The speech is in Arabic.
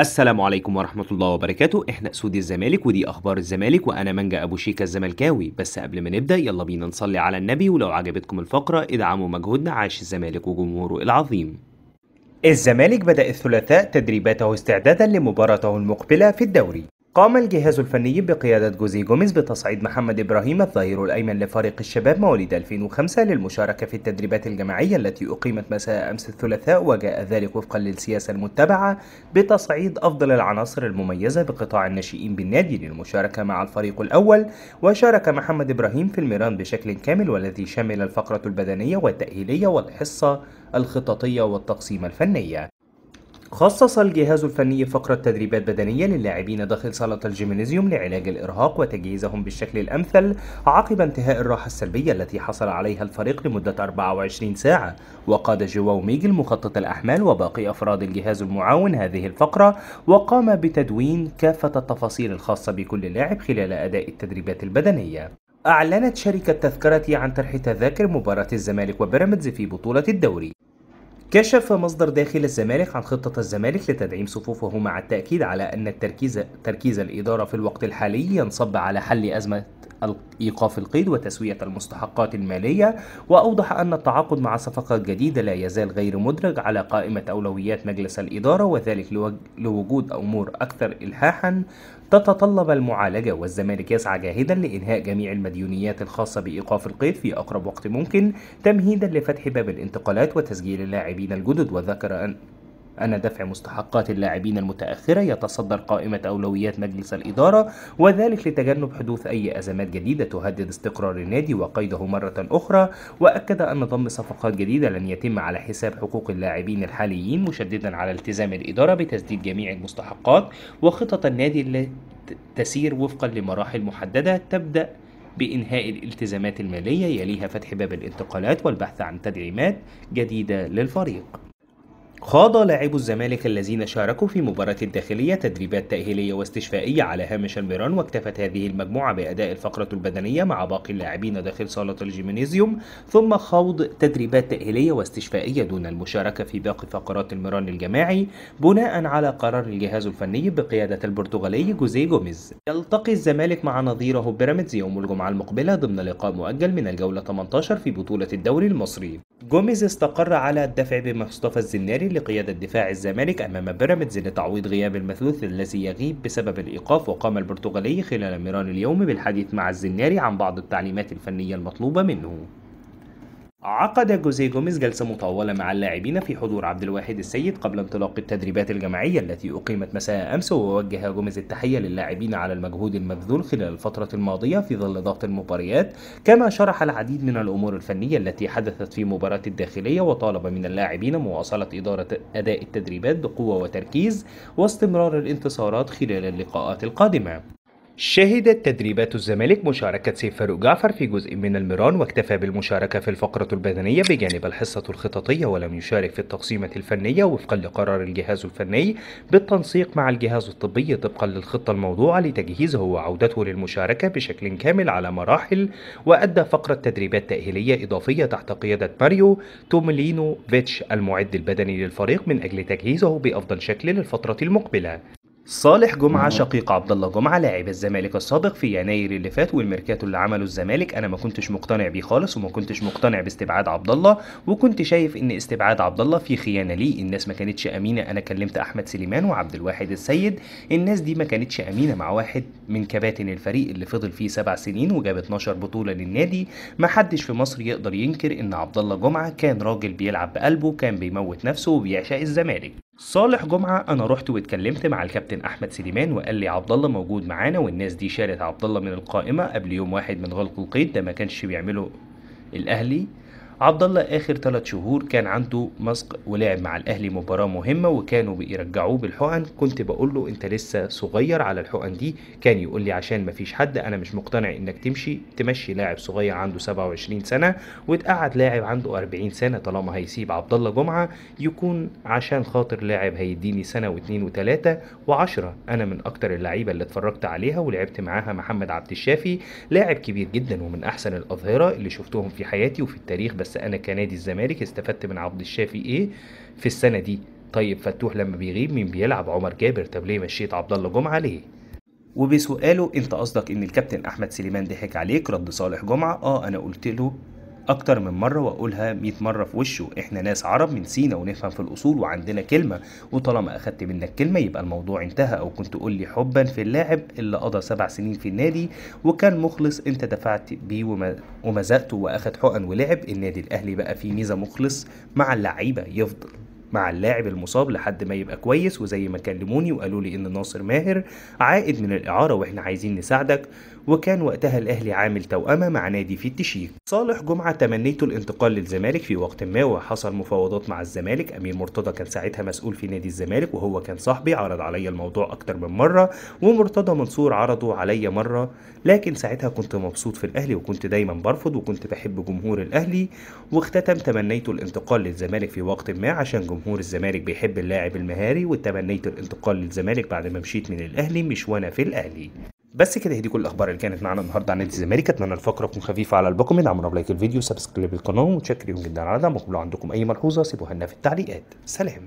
السلام عليكم ورحمة الله وبركاته. إحنا اسود الزمالك ودي أخبار الزمالك وأنا منجا أبو شيكا الزملكاوي. بس قبل ما نبدأ يلا بينا نصلي على النبي ولو عجبتكم الفقرة ادعموا مجهودنا عاش الزمالك وجمهوره العظيم. الزمالك بدأ الثلاثاء تدريباته استعدادا لمباراته المقبلة في الدوري. قام الجهاز الفني بقيادة جوزي جوميز بتصعيد محمد إبراهيم الظهير الأيمن لفريق الشباب مواليد 2005 للمشاركة في التدريبات الجماعية التي أقيمت مساء أمس الثلاثاء وجاء ذلك وفقا للسياسة المتبعة بتصعيد أفضل العناصر المميزة بقطاع الناشئين بالنادي للمشاركة مع الفريق الأول وشارك محمد إبراهيم في الميران بشكل كامل والذي شمل الفقرة البدنية والتأهيلية والحصة الخططية والتقسيم الفنية. خصص الجهاز الفني فقرة تدريبات بدنية للاعبين داخل صالة الجيمنازيوم لعلاج الإرهاق وتجهيزهم بالشكل الأمثل عقب انتهاء الراحة السلبية التي حصل عليها الفريق لمدة 24 ساعة. وقاد جواو ميجل مخطط الأحمال وباقي أفراد الجهاز المعاون هذه الفقرة وقام بتدوين كافة التفاصيل الخاصة بكل لاعب خلال أداء التدريبات البدنية. أعلنت شركة تذكرتي عن طرح تذاكر مباراة الزمالك وبيراميدز في بطولة الدوري. كشف مصدر داخل الزمالك عن خطة الزمالك لتدعيم صفوفه مع التأكيد على أن التركيز تركيز الإدارة في الوقت الحالي ينصب على حل أزمة إيقاف القيد وتسوية المستحقات المالية وأوضح أن التعاقد مع صفقات جديدة لا يزال غير مدرج على قائمة أولويات مجلس الإدارة وذلك لوجود أمور أكثر إلحاحا تتطلب المعالجة والزمالك يسعى جاهدا لإنهاء جميع المديونيات الخاصة بإيقاف القيد في أقرب وقت ممكن تمهيدا لفتح باب الانتقالات وتسجيل اللاعبين الجدد وذكر أن أن دفع مستحقات اللاعبين المتأخرة يتصدر قائمة أولويات مجلس الإدارة وذلك لتجنب حدوث أي أزمات جديدة تهدد استقرار النادي وقيده مرة أخرى. وأكد أن ضم صفقات جديدة لن يتم على حساب حقوق اللاعبين الحاليين مشددا على التزام الإدارة بتسديد جميع المستحقات. وخطط النادي التي تسير وفقا لمراحل محددة تبدأ بإنهاء الالتزامات المالية يليها فتح باب الانتقالات والبحث عن تدعيمات جديدة للفريق. خاض لاعبو الزمالك الذين شاركوا في مباراة الداخلية تدريبات تأهيلية واستشفائية على هامش الميران واكتفت هذه المجموعة بأداء الفقرة البدنية مع باقي اللاعبين داخل صالة الجيمنيزيوم ثم خوض تدريبات تأهيلية واستشفائية دون المشاركة في باقي فقرات الميران الجماعي بناء على قرار الجهاز الفني بقيادة البرتغالي جوزيه جوميز يلتقي الزمالك مع نظيره بيراميدز يوم الجمعة المقبلة ضمن لقاء مؤجل من الجولة 18 في بطولة الدوري المصري. جوميز استقر على الدفع بمصطفى الزناري لقيادة دفاع الزمالك أمام بيراميدز لتعويض غياب المثلوث الذي يغيب بسبب الإيقاف وقام البرتغالي خلال ميران اليوم بالحديث مع الزناري عن بعض التعليمات الفنية المطلوبة منه. عقد جوزيه جوميز جلسة مطولة مع اللاعبين في حضور عبد الواحد السيد قبل انطلاق التدريبات الجماعية التي أقيمت مساء أمس ووجه جوميز التحية للاعبين على المجهود المبذول خلال الفترة الماضية في ظل ضغط المباريات كما شرح العديد من الأمور الفنية التي حدثت في مباراة الداخلية وطالب من اللاعبين مواصلة إدارة أداء التدريبات بقوة وتركيز واستمرار الانتصارات خلال اللقاءات القادمة. شهدت تدريبات الزمالك مشاركة سيف فاروق جعفر في جزء من المران واكتفى بالمشاركة في الفقرة البدنية بجانب الحصة الخططية ولم يشارك في التقسيمة الفنية وفقا لقرار الجهاز الفني بالتنسيق مع الجهاز الطبي طبقا للخطة الموضوعة لتجهيزه وعودته للمشاركة بشكل كامل على مراحل وأدى فقرة تدريبات تأهيلية إضافية تحت قيادة ماريو توملينو فيتش المعد البدني للفريق من أجل تجهيزه بأفضل شكل للفترة المقبلة. صالح جمعة شقيق عبد الله جمعة لاعب الزمالك السابق في يناير اللي فات والميركاتو اللي عمله الزمالك. أنا ما كنتش مقتنع بيه خالص وما كنتش مقتنع باستبعاد عبد الله وكنت شايف إن استبعاد عبد الله في خيانة ليه. الناس ما كانتش أمينة. أنا كلمت أحمد سليمان وعبد الواحد السيد. الناس دي ما كانتش أمينة مع واحد من كباتن الفريق اللي فضل فيه سبع سنين وجاب 12 بطولة للنادي. ما حدش في مصر يقدر ينكر إن عبد الله جمعة كان راجل بيلعب بقلبه كان بيموت نفسه وبيعشق الزمالك. صالح جمعة أنا رحت واتكلمت مع الكابتن أحمد سليمان وقال لي عبد الله موجود معانا والناس دي شالت عبد الله من القائمة قبل يوم واحد من غلق القيد ده ما كانش بيعمله الأهلي. عبد الله آخر ثلاث شهور كان عنده مسق ولعب مع الأهلي مباراة مهمة وكانوا بيرجعوه بالحقن. كنت بقول له أنت لسه صغير على الحقن دي. كان يقول لي عشان ما فيش حد أنا مش مقتنع إنك تمشي تمشي لاعب صغير عنده 27 سنة وتقعد لاعب عنده 40 سنة طالما هيسيب عبد الله جمعة يكون عشان خاطر لاعب هيديني سنة واثنين وثلاثه وعشرة. أنا من أكتر اللعيبة اللي اتفرجت عليها ولعبت معاها محمد عبد الشافي لاعب كبير جدا ومن أحسن الأظهرة اللي شفتهم في حياتي وفي التاريخ بس أنا كنادي الزمالك استفدت من عبد الشافي إيه في السنة دي؟ طيب فتوح لما بيغيب مين بيلعب؟ عمر جابر. طب ليه مشيت عبد الله جمعة ليه؟ وبسؤاله أنت قصدك إن الكابتن أحمد سليمان ضحك عليك رد صالح جمعة؟ آه أنا قلت له أكتر من مرة وأقولها 100 مرة في وشه. إحنا ناس عرب من سينا ونفهم في الأصول وعندنا كلمة. وطالما أخدت منك كلمة يبقى الموضوع انتهى. أو كنت تقول لي حبا في اللاعب اللي قضى سبع سنين في النادي وكان مخلص أنت دفعت بيه ومزقته وأخد حقن ولعب. النادي الأهلي بقى فيه ميزة مخلص مع اللعيبة يفضل. مع اللاعب المصاب لحد ما يبقى كويس. وزي ما كلموني وقالوا لي إن ناصر ماهر عائد من الإعارة وإحنا عايزين نساعدك. وكان وقتها الأهلي عامل توأمة مع نادي في التشيك. صالح جمعة تمنيته الانتقال للزمالك في وقت ما وحصل مفاوضات مع الزمالك. أمير مرتضى كان ساعتها مسؤول في نادي الزمالك وهو كان صاحبي عرض عليا الموضوع أكتر من مرة ومرتضى منصور عرضه عليا مرة. لكن ساعتها كنت مبسوط في الأهلي وكنت دايما برفض وكنت بحب جمهور الأهلي. واختتم تمنيته الانتقال للزمالك في وقت ما عشان جمهور الزمالك بيحب اللاعب المهاري. وتمنيت الانتقال للزمالك بعد ما مشيت من الأهلي مش وأنا في الأهلي. بس كده هي دي كل الأخبار اللي كانت معانا النهارده عن نادي الزمالك أتمنى الفقره تكون خفيفة على الباقي اعملوا like الفيديو subscribe القناة ومتشكرين جدا على دعمكم. لو عندكم أي ملحوظة سيبوها لنا في التعليقات. سلام.